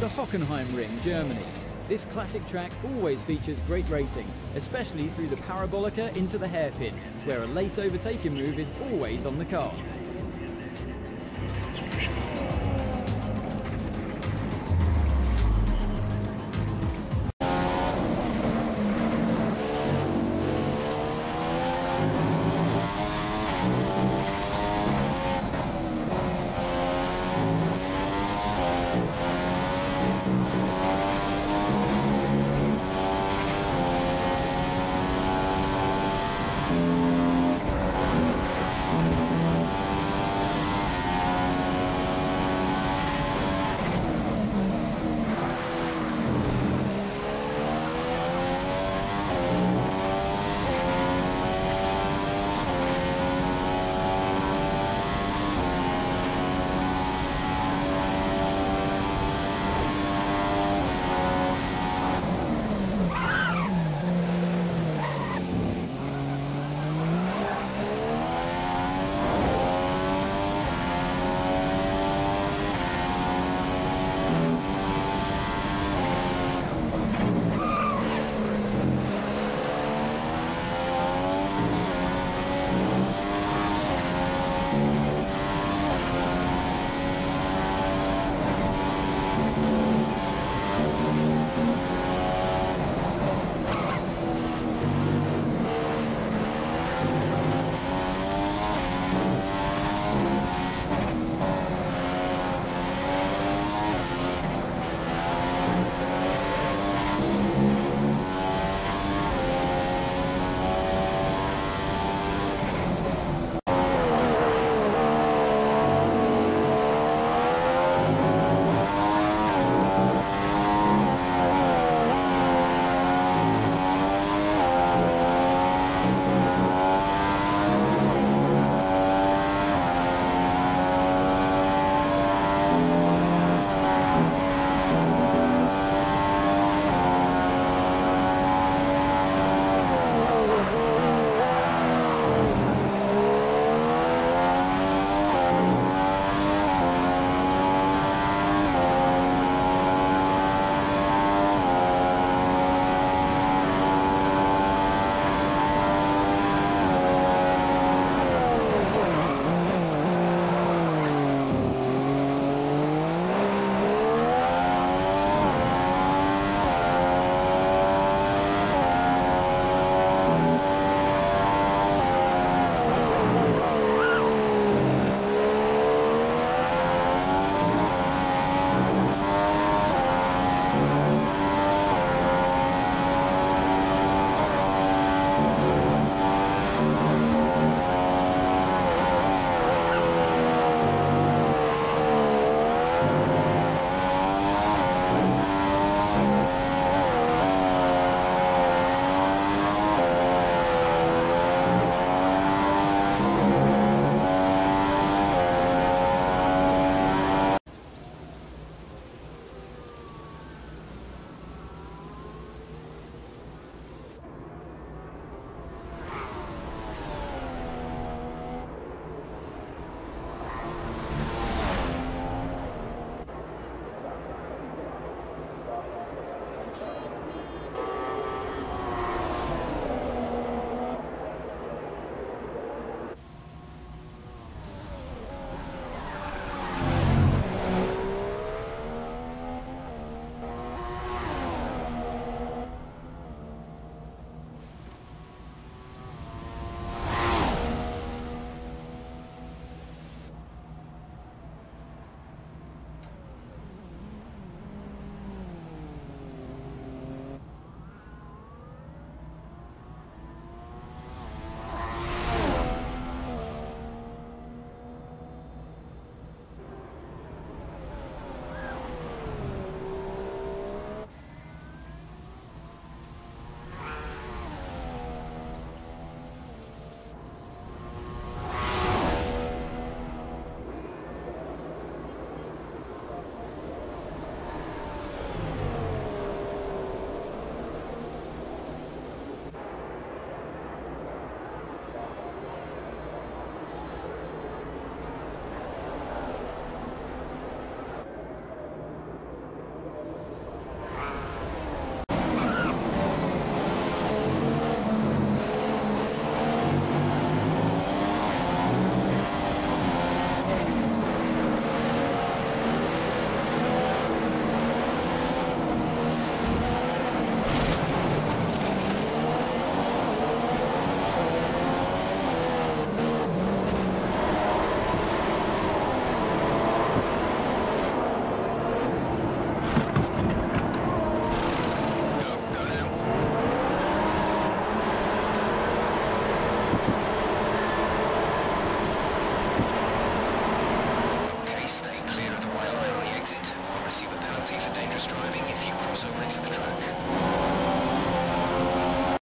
the Hockenheimring, Germany. This classic track always features great racing, especially through the parabolica into the hairpin, where a late overtaking move is always on the cards.